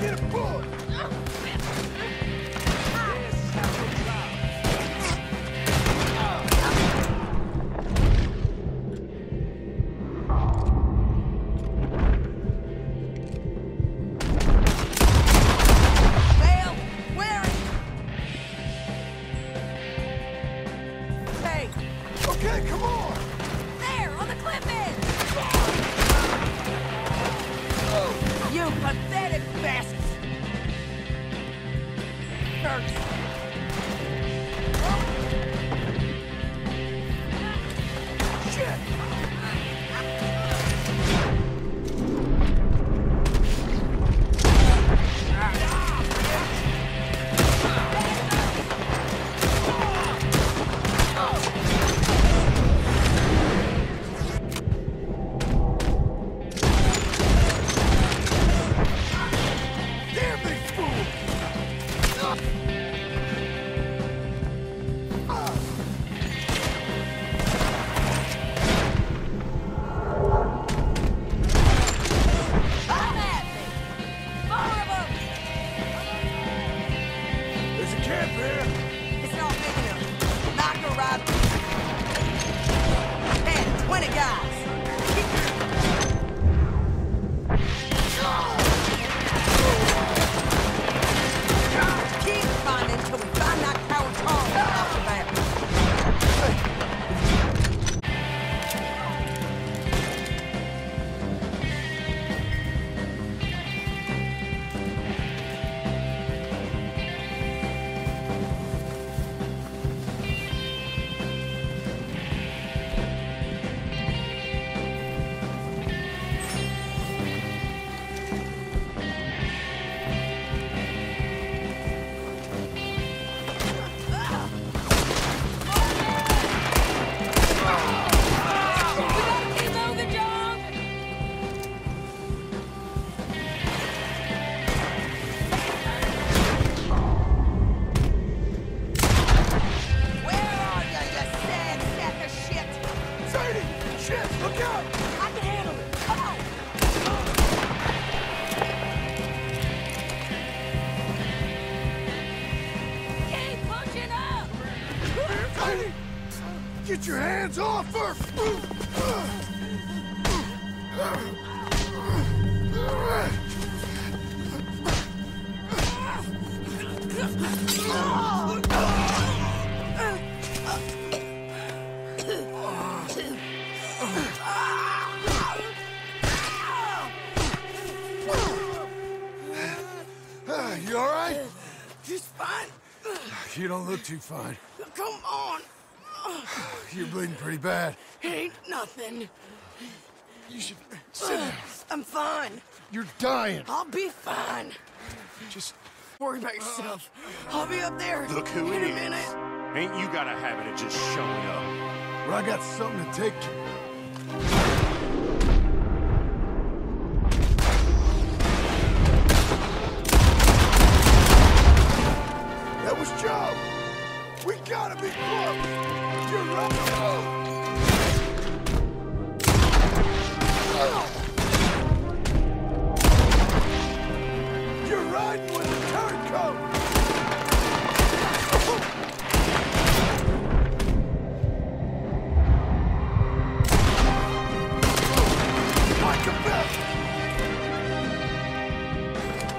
Get is Hey, Okay, come on! Sadie! Get your hands off her! You You don't look too fine. Come on. You're bleeding pretty bad. Ain't nothing. You should sit down. I'm fine. You're dying. I'll be fine. Just Worry about yourself. Uh. I'll be up there. Look who in it a is. minute. Ain't you got a habit of just showing up? well, I got something to take to. Gotta be close. You're riding with the turncoat. Micah Bell.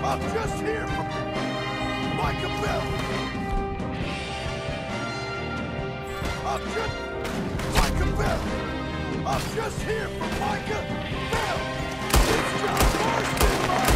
I'm just here for Micah Bell. I'm just Micah Bell. I'm just here for my good bill. It's John Marston,